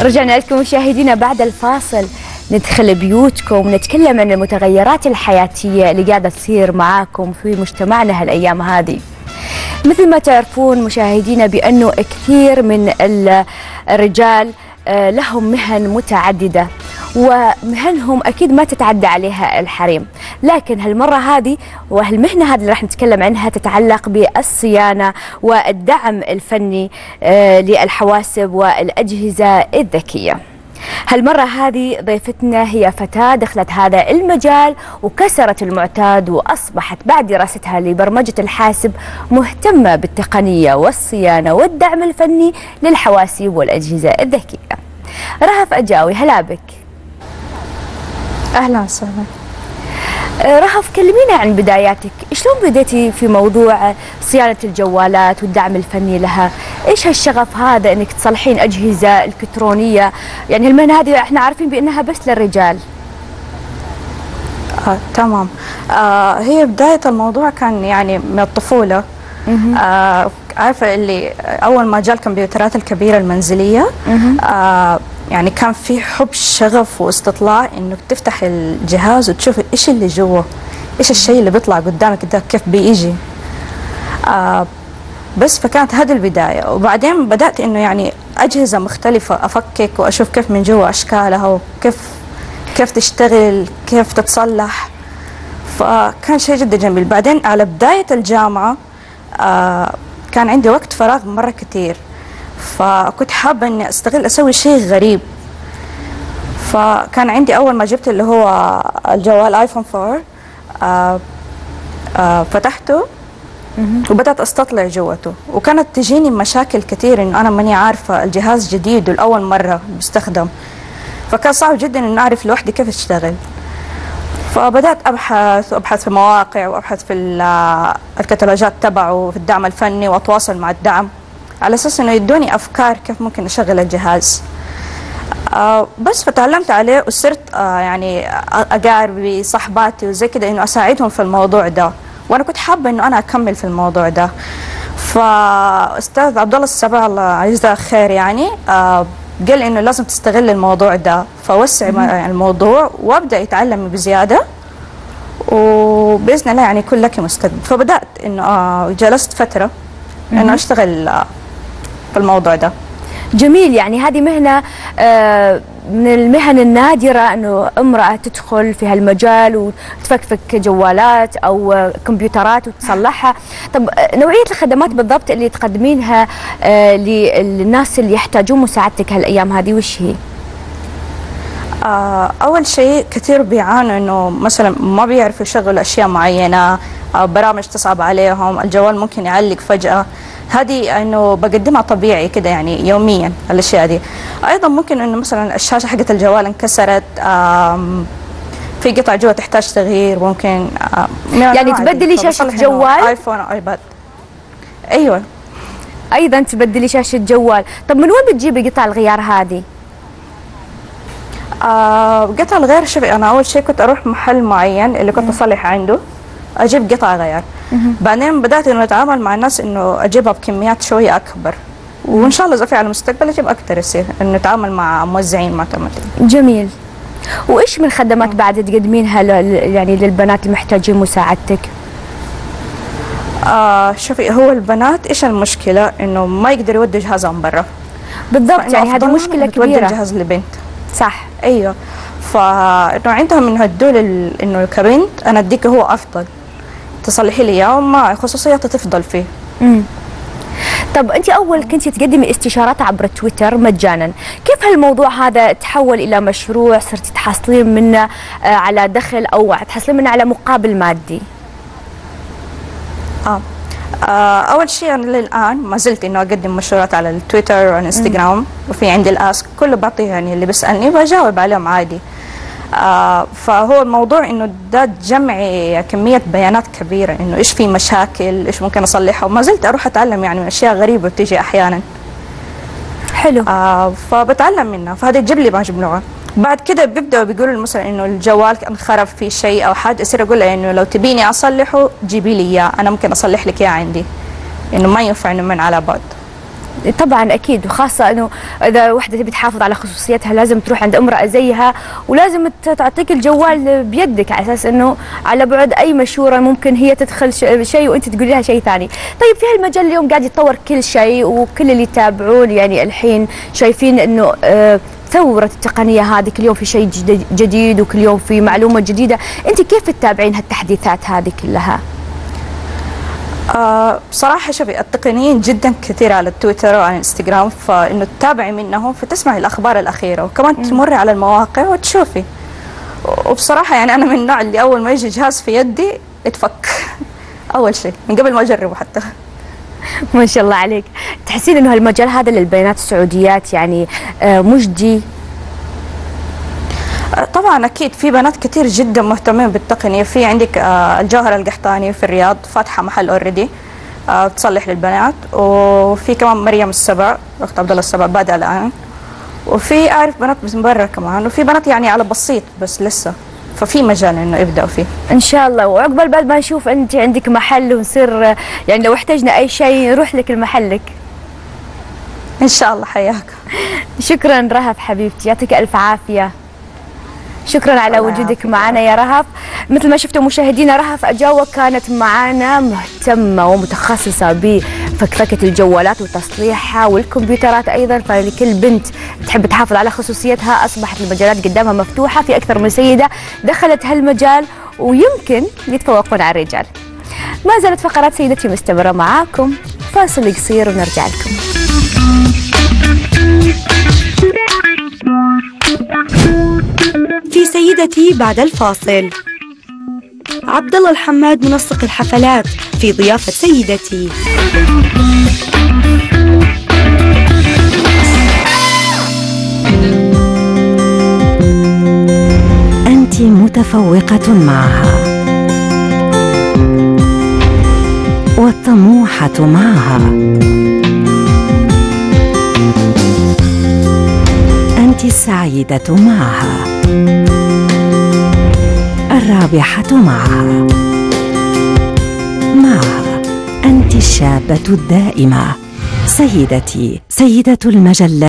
رجعنا لكم مشاهدينا بعد الفاصل. ندخل بيوتكم نتكلم عن المتغيرات الحياتية اللي قاعدة تصير معاكم في مجتمعنا هالأيام هذه. مثل ما تعرفون مشاهدينا بأنه كثير من الرجال آه، لهم مهن متعددة. ومهنهم أكيد ما تتعدى عليها الحريم. لكن هالمرة هذه وهالمهنة هذه اللي راح نتكلم عنها تتعلق بالصيانة والدعم الفني آه، للحواسب والأجهزة الذكية. هالمرة هذه ضيفتنا هي فتاة دخلت هذا المجال وكسرت المعتاد وأصبحت بعد دراستها لبرمجة الحاسب مهتمة بالتقنية والصيانة والدعم الفني للحواسيب والأجهزة الذكية. رهف أجاوي هلا بك. أهلا وسهلا. آه، رهف كلمينا عن بداياتك. شلون بديتي في موضوع صيانة الجوالات والدعم الفني لها؟ إيش هالشغف هذا إنك تصلحين أجهزة إلكترونية؟ يعني المهنة هذه إحنا عارفين بأنها بس للرجال. آه، تمام. آه، هي بداية الموضوع كان يعني من الطفولة. آه، عارفة اللي أول ما جاء الكمبيوترات الكبيرة المنزلية؟ آه، يعني كان في حب شغف واستطلاع إنك تفتح الجهاز وتشوف إيش اللي جوا إيش الشيء اللي بيطلع قدامك ده كيف بيجي. آه، بس فكانت هذه البداية. وبعدين بدأت إنه يعني أجهزة مختلفة أفكك وأشوف كيف من جوا أشكالها وكيف كيف تشتغل كيف تتصلح. فكان شيء جدا جميل. بعدين على بداية الجامعة آه كان عندي وقت فراغ مرة كتير. فكنت حابة إني أستغل أسوي شيء غريب. فكان عندي أول ما جبت اللي هو الجوال آيفون 4 آه آه فتحته وبدأت أستطلع جوته وكانت تجيني مشاكل كثير إنه أنا ماني عارفة الجهاز جديد والأول مرة بستخدم فكان صعب جدا إنه أعرف لوحدي كيف أشتغل. فبدأت أبحث وأبحث في مواقع وأبحث في ال- الكتالوجات تبعه في الدعم الفني وأتواصل مع الدعم. على أساس إنه يدوني أفكار كيف ممكن أشغل الجهاز. آه بس فتعلمت عليه وصرت آه يعني أقاربي صحباتي وزي كده إنه أساعدهم في الموضوع ده. وأنا كنت حابة إنه أنا أكمل في الموضوع ده. فأستاذ عبد الله السبع الله يجزاه خير يعني آه قال إنه لازم تستغل الموضوع ده. فوسع الموضوع وأبدأ يتعلم بزيادة. وبإذن الله يعني يكون لك مستقبل. فبدأت إنه آه جلست فترة إنه أشتغل آه في الموضوع ده. جميل يعني هذه مهنة آه، من المهن النادرة أنه امرأة تدخل في هالمجال وتفكفك جوالات أو كمبيوترات وتصلحها. طب آه، نوعية الخدمات بالضبط اللي تقدمينها آه، للناس اللي يحتاجون مساعدتك هالأيام هذه وش هي؟ أول شيء كثير بيعانوا إنه مثلا ما بيعرفوا يشغلوا أشياء معينة آه برامج تصعب عليهم الجوال ممكن يعلق فجأة. هذه إنه بقدمها طبيعي كده يعني يوميا الأشياء دي أيضا ممكن إنه مثلا الشاشة حقت الجوال انكسرت في قطع جوا تحتاج تغيير ممكن يعني. تبدلي إنه جوال؟ آيفون أو آيباد أيوه أيضا تبدلي شاشة جوال طب من وين بتجيبي قطع الغيار هذه؟ آه قطع الغيار شوفي أنا أول شيء كنت أروح محل معين اللي كنت أصلح عنده أجيب قطع غيار بعدين بدأت إنه أتعامل مع الناس إنه أجيبها بكميات شوية أكبر. وإن شاء الله إذا في على المستقبل أجيب أكثر يصير. إنه أتعامل مع موزعين معتمدين جميل. وإيش من خدمات بعد تقدمينها يعني للبنات المحتاجين مساعدتك؟ آه شوفي هو البنات إيش المشكلة؟ إنه ما يقدروا يودوا جهازهم برا. بالضبط يعني هذه تودي كبيرة. الجهاز لبنت. صح. أيوه. فإنه عندهم إنه هدول إنه كبنت أنا أديك هو أفضل. تصلحي لي اياه وما خصوصياته تفضل فيه مم. طب انت اول كنت تقدمي استشارات عبر تويتر مجانا كيف هالموضوع هذا تحول إلى مشروع صرتي تحصلين منه آه، على دخل أو تحصلين منه على مقابل مادي آه. آه أول شيء أنا للآن ما زلت إنه أقدم مشروعات على التويتر والإنستغرام وفي عندي الآسك كله بعطيه يعني اللي بيسألني بجاوب عليهم عادي فهو الموضوع إنه ده جمعي كمية بيانات كبيرة إنه إيش في مشاكل إيش ممكن أصلحها وما زلت أروح أتعلم يعني من أشياء غريبة بتيجي أحيانا. حلو. آه فبتعلم منها فهذا تجيب لي مجموعة. بعد كده بيبداوا بيقولوا مثلا إنه الجوال انخرب فيه شيء أو حاجة اصير أقول لها إنه لو تبيني أصلحه جيبي لي إياه أنا ممكن أصلح لك إياه عندي. إنه ما ينفع إنه من على بعد. طبعا أكيد وخاصة إنه إذا وحدة تبي تحافظ على خصوصيتها لازم تروح عند أمرأة زيها ولازم تعطيك الجوال بيدك على أساس إنه على بعد أي مشورة ممكن هي تدخل شيء وأنت تقولي لها شيء ثاني. طيب في هالمجال اليوم قاعد يتطور كل شيء وكل اللي يتابعون يعني الحين شايفين إنه آه ثورة التقنية هذه كل يوم في شيء جديد وكل يوم في معلومة جديدة أنت كيف تتابعين هالتحديثات هذه كلها؟ آه بصراحة شوفي التقنيين جدا كثير على التويتر وعلى الانستغرام فإنه تتابعي منهم فتسمعي الأخبار الأخيرة وكمان تمري على المواقع وتشوفي. وبصراحة يعني أنا من النوع اللي أول ما يجي جهاز في يدي اتفك أول شيء من قبل ما أجربه حتى. ما شاء الله عليك. تحسين إنه هالمجال هذا للبيانات السعوديات يعني آه، مجدي. طبعا أكيد في بنات كثير جدا مهتمين بالتقنية. في عندك آه، الجوهره القحطاني في الرياض فاتحة محل اوريدي تصلح للبنات. وفي كمان مريم السبع أخت عبد الله السبع بادئه الآن. وفي أعرف بنات من برا كمان. وفي بنات يعني على بسيط بس لسه. ففي مجال إنه يبدأوا فيه. إن شاء الله. وعقبال بعد ما نشوف أنت عندك محل ونصير يعني لو احتجنا أي شيء نروح لك المحلك إن شاء الله حياك. شكرا رهف حبيبتي. يعطيك ألف عافية. شكرا على وجودك. معنا يا رهف. مثل ما شفتوا مشاهدينا رهف أجاوة كانت معنا مهتمة ومتخصصة بفكفكة الجوالات وتصليحها والكمبيوترات أيضا. فلكل بنت تحب تحافظ على خصوصيتها أصبحت المجالات قدامها مفتوحة. في أكثر من سيدة دخلت هالمجال ويمكن يتفوقون على الرجال. ما زالت فقرات سيدتي مستمرة معاكم. فاصل قصير ونرجع لكم. سيدتي بعد الفاصل. عبد الله الحماد منسق الحفلات في ضيافة سيدتي. أنت متفوقة معها. والطموحة معها. أنت السعيدة معها. الرابحة معها معها أنت الشابة الدائمة سيدتي سيدة المجلة.